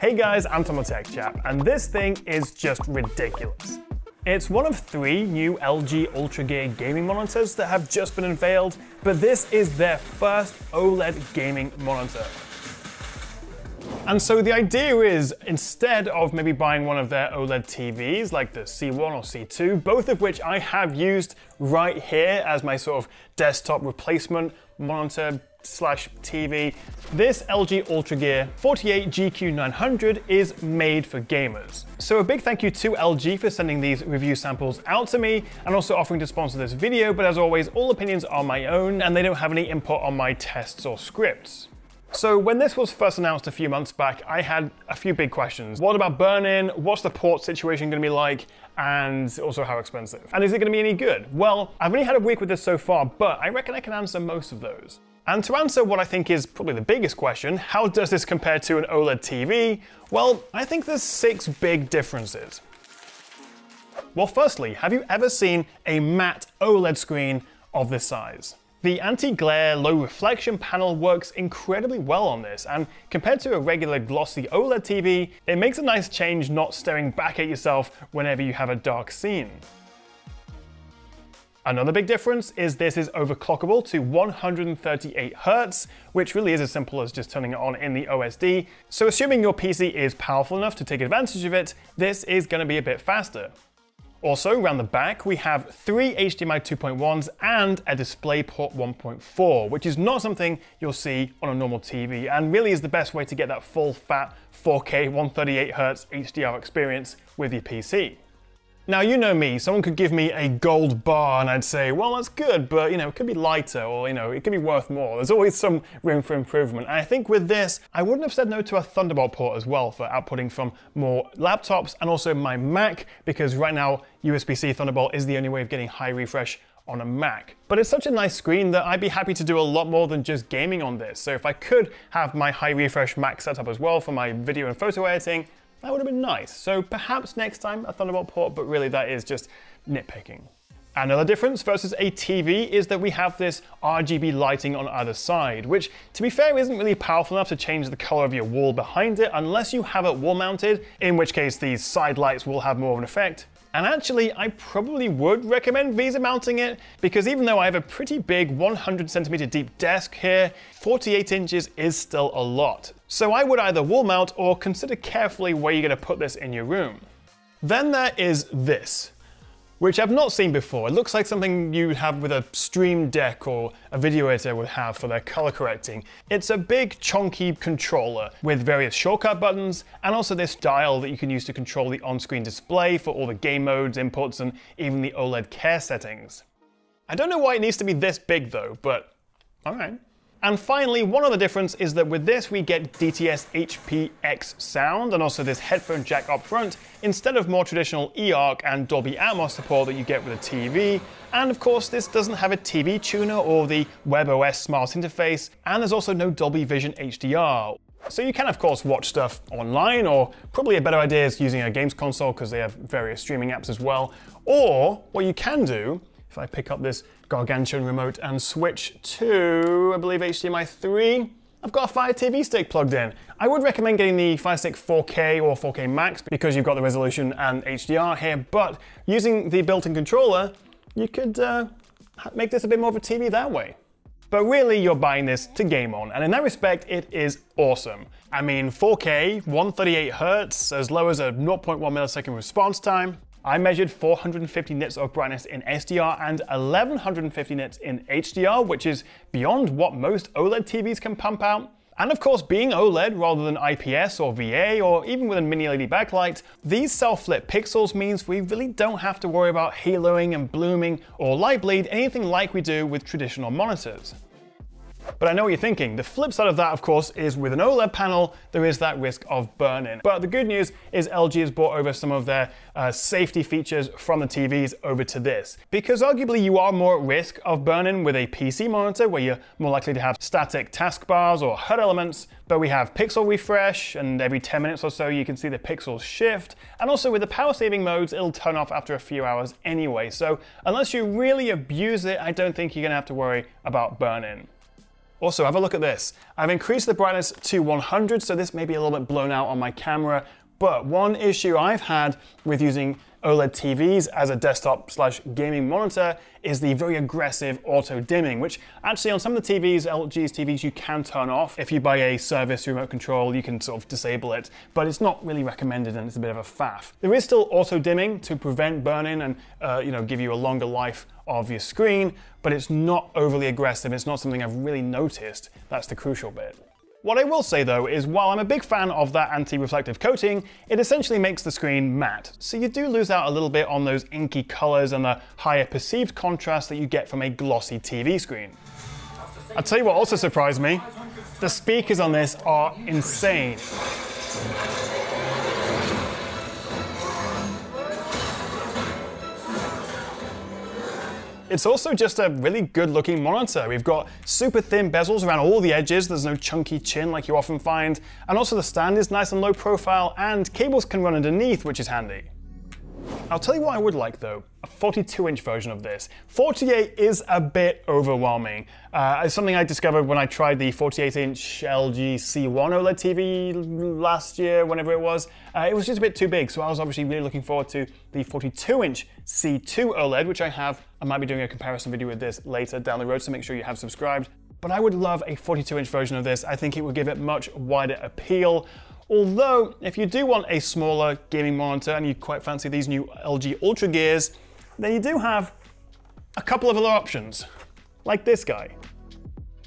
Hey guys, I'm Tom Tech Chap, and this thing is just ridiculous. It's one of three new LG Ultra Gear gaming monitors that have just been unveiled, but this is their first OLED gaming monitor. And so the idea is instead of maybe buying one of their OLED TVs like the C1 or C2, both of which I have used right here as my sort of desktop replacement monitor slash TV, this LG Ultra Gear 48 GQ900 is made for gamers. So a big thank you to LG for sending these review samples out to me and also offering to sponsor this video, but as always, all opinions are my own and they don't have any input on my tests or scripts. So when this was first announced a few months back, I had a few big questions. What about burn-in? What's the port situation going to be like? And also how expensive? And is it going to be any good? Well, I've only had a week with this so far, but I reckon I can answer most of those. And to answer what I think is probably the biggest question, how does this compare to an OLED TV? Well, I think there's six big differences. Well, firstly, have you ever seen a matte OLED screen of this size? The anti-glare low reflection panel works incredibly well on this, and compared to a regular glossy OLED TV, it makes a nice change not staring back at yourself whenever you have a dark scene. Another big difference is this is overclockable to 138 Hz, which really is as simple as just turning it on in the OSD. So assuming your PC is powerful enough to take advantage of it, this is going to be a bit faster. Also, around the back, we have three HDMI 2.1s and a DisplayPort 1.4, which is not something you'll see on a normal TV, and really is the best way to get that full fat 4K 138Hz HDR experience with your PC. Now, you know me, someone could give me a gold bar and I'd say, well, that's good, but you know, it could be lighter or you know, it could be worth more. There's always some room for improvement. And I think with this, I wouldn't have said no to a Thunderbolt port as well for outputting from more laptops and also my Mac, because right now, USB-C Thunderbolt is the only way of getting high refresh on a Mac. But it's such a nice screen that I'd be happy to do a lot more than just gaming on this. So if I could have my high refresh Mac setup as well for my video and photo editing, that would have been nice. So perhaps next time a Thunderbolt port, but really that is just nitpicking. Another difference versus a TV is that we have this RGB lighting on either side, which to be fair isn't really powerful enough to change the color of your wall behind it unless you have it wall mounted, in which case these side lights will have more of an effect. And actually, I probably would recommend VESA mounting it because even though I have a pretty big 100 centimeter deep desk here, 48 inches is still a lot. So I would either wall mount or consider carefully where you're gonna put this in your room. Then there is this which I've not seen before. It looks like something you'd have with a Stream Deck or a video editor would have for their color correcting. It's a big chunky controller with various shortcut buttons and also this dial that you can use to control the on-screen display for all the game modes, inputs, and even the OLED care settings. I don't know why it needs to be this big though, but alright. And finally, one other difference is that with this we get DTS HPX sound and also this headphone jack up front instead of more traditional eARC and Dolby Atmos support that you get with a TV. And of course, this doesn't have a TV tuner or the WebOS Smart interface, and there's also no Dolby Vision HDR. So you can of course watch stuff online, or probably a better idea is using a games console because they have various streaming apps as well. Or what you can do if I pick up this gargantuan remote and switch to, I believe, HDMI 3, I've got a Fire TV stick plugged in. I would recommend getting the Fire Stick 4K or 4K Max because you've got the resolution and HDR here, but using the built-in controller, you could uh, make this a bit more of a TV that way. But really, you're buying this to game on, and in that respect, it is awesome. I mean, 4K, 138 Hz, as low as a 0.1 millisecond response time, I measured 450 nits of brightness in SDR and 1150 nits in HDR, which is beyond what most OLED TVs can pump out. And of course, being OLED rather than IPS or VA or even with a mini LED backlight, these self-lit pixels means we really don't have to worry about haloing and blooming or light bleed anything like we do with traditional monitors. But I know what you're thinking. The flip side of that, of course, is with an OLED panel, there is that risk of burn-in. But the good news is LG has brought over some of their uh, safety features from the TVs over to this. Because arguably you are more at risk of burn-in with a PC monitor where you're more likely to have static taskbars or HUD elements, but we have pixel refresh, and every 10 minutes or so you can see the pixels shift. And also with the power saving modes, it'll turn off after a few hours anyway. So unless you really abuse it, I don't think you're gonna have to worry about burn-in. Also, have a look at this. I've increased the brightness to 100, so this may be a little bit blown out on my camera, but one issue I've had with using OLED TVs as a desktop slash gaming monitor is the very aggressive auto dimming, which actually on some of the TVs, LG's TVs, you can turn off. If you buy a service remote control, you can sort of disable it, but it's not really recommended and it's a bit of a faff. There is still auto dimming to prevent burn-in and uh, you know give you a longer life of your screen, but it's not overly aggressive. It's not something I've really noticed. That's the crucial bit. What I will say though is while I'm a big fan of that anti-reflective coating, it essentially makes the screen matte. So you do lose out a little bit on those inky colors and the higher perceived contrast that you get from a glossy TV screen. I'll tell you what also surprised me. The speakers on this are insane. It's also just a really good looking monitor. We've got super thin bezels around all the edges, there's no chunky chin like you often find, and also the stand is nice and low profile, and cables can run underneath, which is handy. I'll tell you what I would like though, a 42 inch version of this. 48 is a bit overwhelming. Uh, it's something I discovered when I tried the 48 inch LG C1 OLED TV last year, whenever it was. Uh, it was just a bit too big, so I was obviously really looking forward to the 42 inch C2 OLED, which I have. I might be doing a comparison video with this later down the road, so make sure you have subscribed. But I would love a 42 inch version of this. I think it would give it much wider appeal. Although, if you do want a smaller gaming monitor and you quite fancy these new LG Ultra Gears, then you do have a couple of other options, like this guy.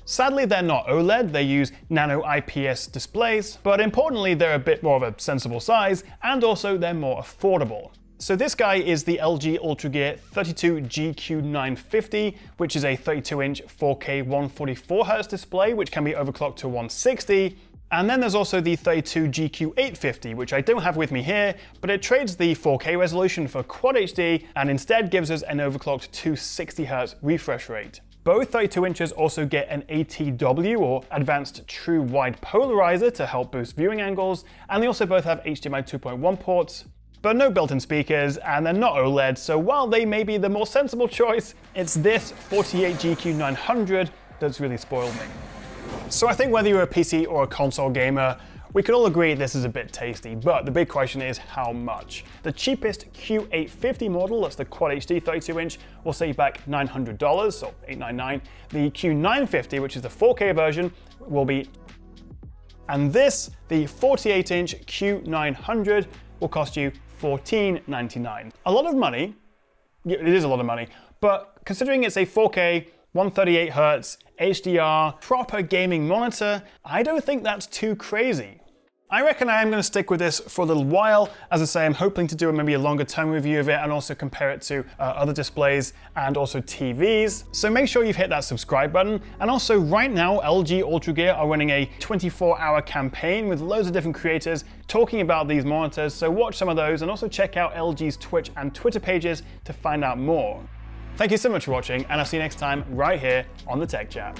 Sadly, they're not OLED, they use nano IPS displays, but importantly, they're a bit more of a sensible size, and also they're more affordable. So this guy is the LG Ultra Gear 32GQ950, which is a 32-inch 4K 144Hz display, which can be overclocked to 160, and then there's also the 32GQ850, which I don't have with me here, but it trades the 4K resolution for Quad HD and instead gives us an overclocked 260Hz refresh rate. Both 32 inches also get an ATW or Advanced True Wide Polarizer to help boost viewing angles, and they also both have HDMI 2.1 ports, but no built-in speakers, and they're not OLED, so while they may be the more sensible choice, it's this 48GQ900 that's really spoiled me. So I think whether you're a PC or a console gamer, we can all agree this is a bit tasty, but the big question is how much? The cheapest Q850 model, that's the Quad HD 32-inch, will set you back $900, or 899. The Q950, which is the 4K version, will be... And this, the 48-inch Q900, will cost you 1499. A lot of money, it is a lot of money, but considering it's a 4K 138 Hz, HDR, proper gaming monitor, I don't think that's too crazy. I reckon I am going to stick with this for a little while. As I say, I'm hoping to do maybe a longer term review of it and also compare it to uh, other displays and also TVs. So make sure you've hit that subscribe button. And also right now, LG Ultra Gear are running a 24 hour campaign with loads of different creators talking about these monitors. So watch some of those and also check out LG's Twitch and Twitter pages to find out more. Thank you so much for watching, and I'll see you next time right here on the Tech Chap.